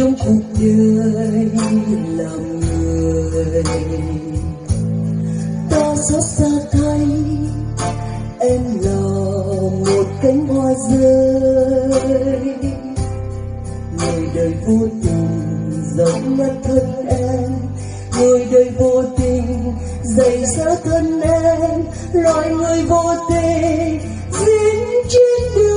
đời làm người. Ta xót xa thay, em là một cánh hoa rơi. Người đời vô tình dẫm nát thân em. Người đời vô tình dày xa thân em. Loài người vô tình dính trên đường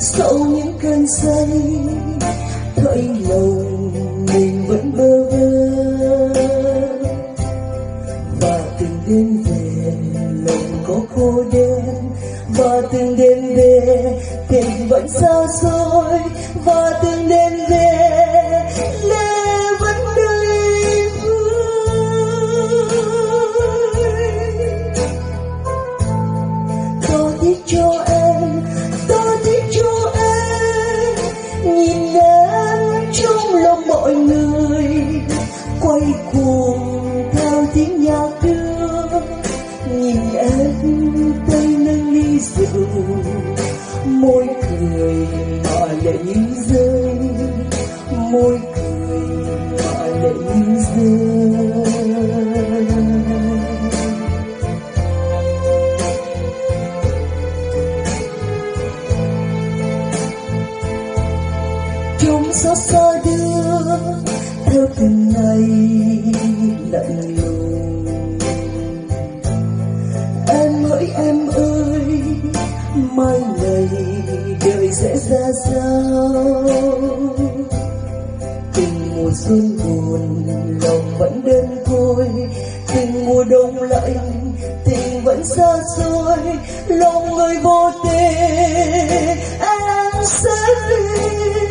sau những cơn say thấy lòng mình vẫn bơ vơ. Và từng đêm về, lòng có khô đen và từng đêm về, tình vẫn xa xôi. Và từng đêm về cho mọi người, quay cuồng theo tiếng nhạc đưa. Nhìn em tay nâng ly rượu, môi cười mà lệ như rơi. Môi cười em ơi em ơi, mai này đời sẽ ra sao? Tình mùa xuân buồn, lòng vẫn đơn côi tình mùa đông lạnh, tình vẫn xa xôi. Lòng người vô tình, em sẽ đi.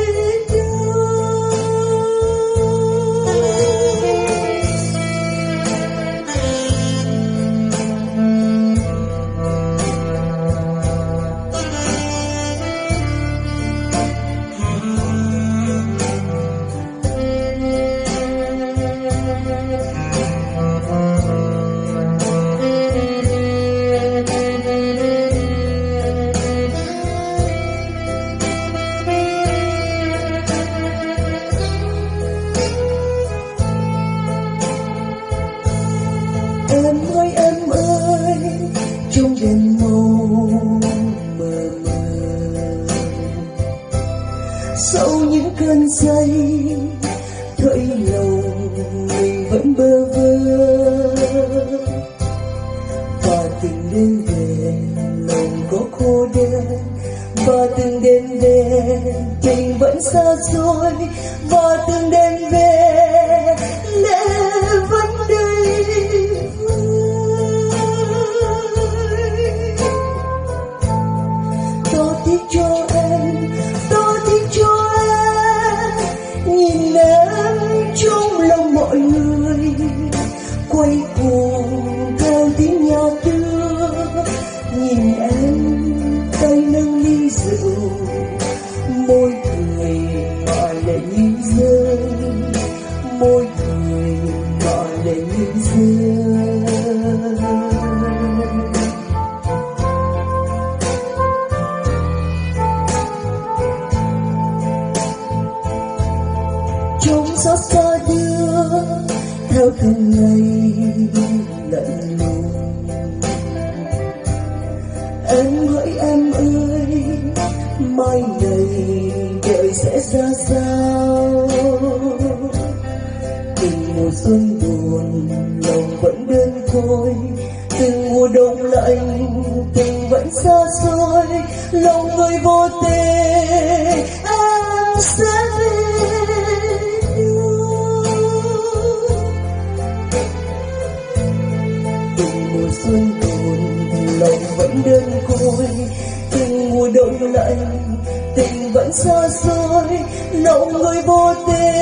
Và từng đêm về tình vẫn xa xôi. Và từng đêm về chúng xót xa đưa theo từng ngày lạnh lùng. Em hỡi em ơi, mai này đời sẽ ra sao? Tình mùa xuân mùa đông lạnh, tình vẫn xa xôi, lòng người vô tình em sẽ về từng mùa xuân buồn, lòng vẫn đơn côi. Tình mùa đông lạnh, tình vẫn xa xôi, lòng người vô tình